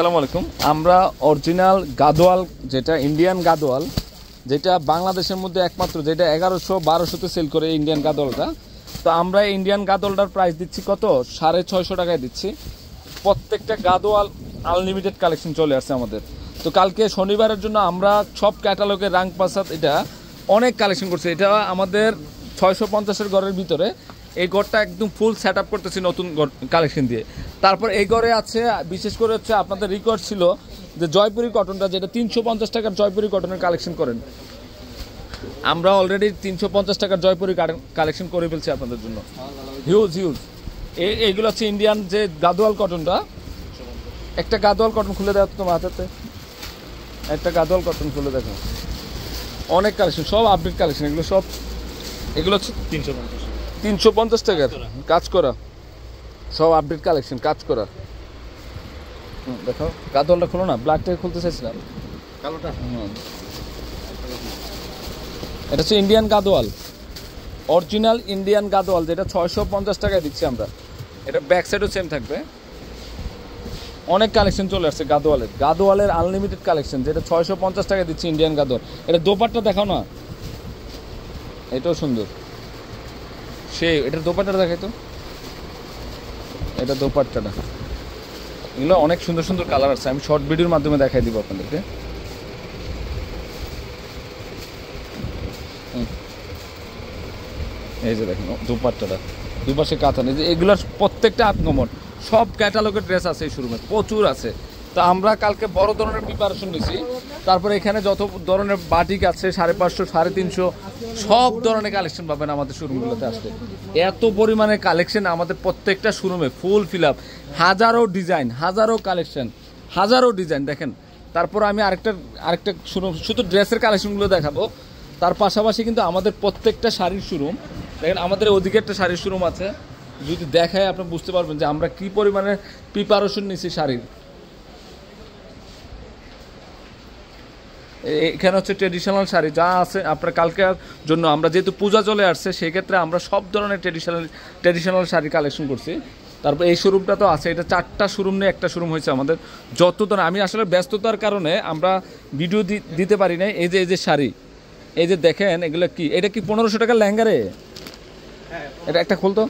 আসসালামু আলাইকুম। আমরা অরিজিনাল গাদোয়াল, যেটা ইন্ডিয়ান গাদোয়াল, যেটা বাংলাদেশের মধ্যে একমাত্র, যেটা এগারোশো বারোশোতে সেল করে ইন্ডিয়ান গাদোয়ালটা। তো আমরা ইন্ডিয়ান গাদোয়ালটার প্রাইস দিচ্ছি কত? সাড়ে ছয়শো টাকায় দিচ্ছি। প্রত্যেকটা গাদোয়াল আনলিমিটেড কালেকশন চলে আসছে আমাদের। তো কালকে শনিবারের জন্য আমরা সব ক্যাটালগের রাং পাসাদ এটা অনেক কালেকশন করছে। এটা আমাদের ছয়শো পঞ্চাশের ঘরের ভিতরে এই ঘরটা একদম ফুল সেট আপ করতেছি নতুন কালেকশন দিয়ে। তারপর এই ঘরে আছে, বিশেষ করে হচ্ছে আপনাদের রিকোয়ার্ড ছিল যে জয়পুরি কটনটা যেটা তিনশো পঞ্চাশ টাকার জয়পুরি কটনের কালেকশন করেন। আমরা অলরেডি তিনশো পঞ্চাশ টাকার জয়পুরি কালেকশন করে ফেলছি আপনাদের জন্য। হিউজ হিউজ এই, এইগুলো হচ্ছে ইন্ডিয়ান যে গাদোয়াল কটনটা একটা গাদোয়াল কটন খুলে দেওয়া তোমার হাতেতে। একটা গাদোয়াল কটন খুলে দেখো অনেক কালেকশন সব আপডেট কালেকশন এগুলো সব এগুলো হচ্ছে তিনশো পঞ্চাশ। তিনশো পঞ্চাশ টাকার। কাজ করা। সব আপডেট কালেকশন কাজ করা। দেখো গাদলটা খুলো না ব্ল্যাকটা খুলতে চাইছিলাম। কালোটা? এটা হচ্ছে Indian Gadwal original Indian Gadwal যেটা ছয়শো পঞ্চাশ টাকায় দিচ্ছি আমরা। এটা ব্যাক সাইডও সেম থাকবে। অনেক কালেকশন চলে আসছে গাদোয়ালের গাদোয়ালের আনলিমিটেড কালেকশন যেটা ছয়শো পঞ্চাশ টাকায় দিচ্ছি ইন্ডিয়ান গাদোয়াল এটা দোপাট্টা দেখাও না। এটাও সুন্দর। সে এটার দোপাট্টাটা দেখাই তো। এটা দোপাট্টাটা এগুলো অনেক সুন্দর সুন্দর কালার আছে। আমি শর্ট ভিডিওর মাধ্যমে দেখাই দিব আপনাদেরকে। এই যে দেখেন, দোপাট্টাটা। দুপাশে কাঁথা এই যে এগুলোর প্রত্যেকটা আটকমন সব ক্যাটালগের ড্রেস আছে এই শোরুমে প্রচুর আছে। তো আমরা কালকে বড় ধরনের প্রিপারেশন নিয়েছি তারপরে এখানে যত ধরনের বাটিক আছে, সাড়ে পাঁচশো, সাড়ে তিনশো, সব ধরনের কালেকশন পাবেন আমাদের শোরুমগুলোতে আসলে এত পরিমাণে কালেকশন আমাদের প্রত্যেকটা শোরুমে ফুল ফিল আপ হাজারো ডিজাইন হাজারো কালেকশন হাজারো ডিজাইন দেখেন। তারপর আমি আরেকটা আরেকটা শোরুম শুধু ড্রেসের কালেকশনগুলো দেখাবো। তার পাশাপাশি কিন্তু আমাদের প্রত্যেকটা শাড়ির শোরুম দেখেন আমাদের ওদিকে একটা শাড়ির শোরুম আছে। যদি দেখায় আপনি বুঝতে পারবেন যে আমরা কি পরিমাণে প্রিপারেশন নিছি শাড়ির। এখানে হচ্ছে ট্রেডিশনাল শাড়ি, যা আছে আপনার কালকের জন্য। আমরা যেহেতু পূজা চলে আসছে সেই ক্ষেত্রে আমরা সব ধরনের ট্রেডিশনাল ট্রেডিশনাল শাড়ি কালেকশন করছি। তারপর এই শোরুমটা তো আছে, এটা চারটা শোরুম নিয়ে একটা শোরুম হয়েছে আমাদের। যত ধরনের, আমি আসলে ব্যস্ততার কারণে আমরা ভিডিও দিতে পারি না এই যে এই যে শাড়ি, এই যে দেখেন, এগুলো কি? এটা কি পনেরোশো টাকার লেহেঙ্গা রে? এটা একটা খুলতো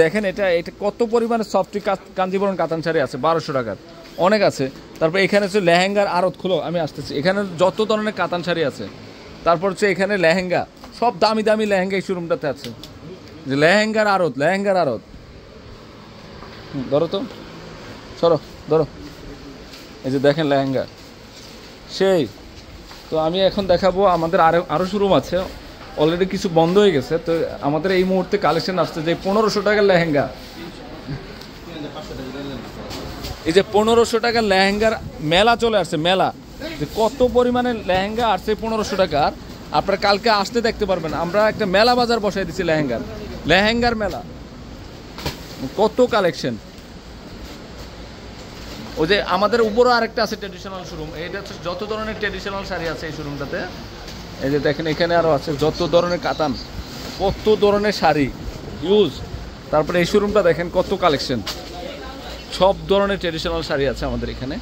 দেখেন এটা এটা কত পরিমাণে সফটি কাঞ্জিবরণ কাতান শাড়ি আছে, বারোশো টাকার। অনেক আছে। তারপর এখানে হচ্ছে লেহেঙ্গার আড়ত, খুলো, আমি আসতেছি। এখানে যত ধরনের কাতান শাড়ি আছে, তারপর হচ্ছে এখানে লেহেঙ্গা, সব দামি দামি লেহেঙ্গা এই শোরুমটাতে আছে। যে লেহেঙ্গার আড়ত লেহেঙ্গার আড়ত। ধরো তো। সরো, ধরো। এই যে দেখেন লেহেঙ্গা। সেই, তো আমি এখন দেখাবো আমাদের আরও আরও শোরুম আছে। অলরেডি কিছু বন্ধ হয়ে গেছে, তো আমাদের এই মুহূর্তে কালেকশন আসছে যে পনেরোশো টাকার লেহেঙ্গা। এই যে পনেরোশো টাকার লেহেঙ্গার মেলা চলে আসছে, মেলা। যে কত পরিমাণে লেহেঙ্গা আসছে পনেরোশো টাকার, আপনারা কালকে আসতে দেখতে পারবেন। আমরা একটা মেলা বাজার বসাই দিচ্ছি লেহেঙ্গার লেহেঙ্গার মেলা। কত কালেকশন ওই যে আমাদের উপরও আরেকটা আছে ট্রেডিশনাল শোরুম এটা হচ্ছে যত ধরনের ট্রেডিশনাল শাড়ি আছে এই শোরুমটাতে এই যে দেখেন, এখানে আরও আছে যত ধরনের কাতান, কত ধরনের শাড়ি ইউজ তারপরে এই শোরুমটা দেখেন কত কালেকশন সব ধরনের ট্রেডিশনাল শাড়ি আছে আমাদের এখানে।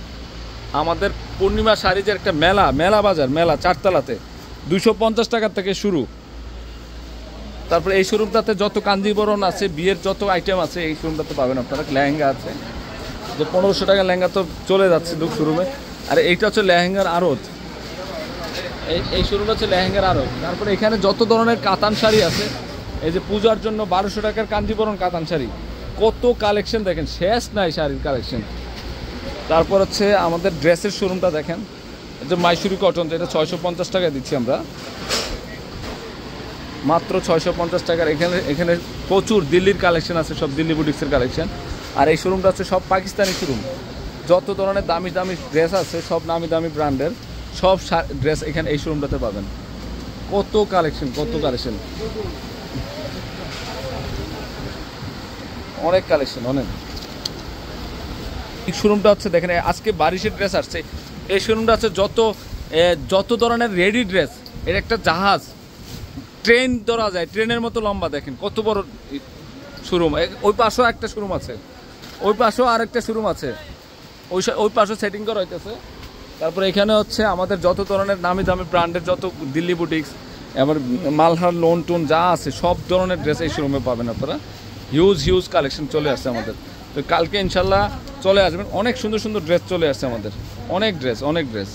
আমাদের পূর্ণিমা শাড়ি যে একটা মেলা মেলা বাজার, মেলা, চারতলাতে দুশো পঞ্চাশ টাকার থেকে শুরু। তারপরে এই শোরুমটাতে যত কাঞ্জিবরণ আছে, বিয়ের যত আইটেম আছে, এই শোরুমটাতে পাবেন আপনারা। লেহেঙ্গা আছে। যে পনেরোশো টাকা লেহেঙ্গা তো চলে যাচ্ছে দু শোরুমে। আর এইটা হচ্ছে লেহেঙ্গার আড়ত। এই এই শোরুমটা হচ্ছে লেহেঙ্গার আড়ত। তারপরে এখানে যত ধরনের কাতান শাড়ি আছে, এই যে পূজার জন্য বারোশো টাকার কাঞ্জিবরণ কাতান শাড়ি। কত কালেকশন দেখেন, শেষ নাই শাড়ির কালেকশন তারপর হচ্ছে আমাদের ড্রেসের শোরুমটা দেখেন। যে মাইসুরি কটন যেটা ছয়শো পঞ্চাশ টাকায় দিচ্ছি আমরা। মাত্র ছয়শো পঞ্চাশ টাকার, এখানে এখানে প্রচুর দিল্লির কালেকশন আছে, সব দিল্লি বুটিক্সের কালেকশন আর এই শোরুমটা হচ্ছে সব পাকিস্তানি শোরুম যত ধরনের দামি দামি ড্রেস আছে, সব নামি দামি ব্র্যান্ডের সব ড্রেস এখানে এই শোরুমটাতে পাবেন। কত কালেকশন কত কালেকশন অনেক কালেকশন অনেক। শোরুমটা হচ্ছে দেখেন আজকে বারিশের ড্রেস আসছে। এই শোরুমটা হচ্ছে যত যত ধরনের রেডি ড্রেস এর একটা জাহাজ। ট্রেন ধরা যায় ট্রেনের মতো লম্বা দেখেন, কত বড় শোরুম ওই পাশেও একটা শোরুম আছে। ওই পাশেও আরেকটা শোরুম আছে। ওই ওই পাশেও সেটিং করা হইতেছে। তারপরে এখানে হচ্ছে আমাদের যত ধরনের নামি দামি ব্র্যান্ডের যত দিল্লি বুটিক্স এবার মালহার লোন টোন যা আছে, সব ধরনের ড্রেস এই শোরুমে পাবেন আপনারা। হিউজ হিউজ কালেকশন চলে আসছে আমাদের। তো কালকে ইনশাল্লাহ চলে আসবেন। অনেক সুন্দর সুন্দর ড্রেস চলে আসছে আমাদের। অনেক ড্রেস অনেক ড্রেস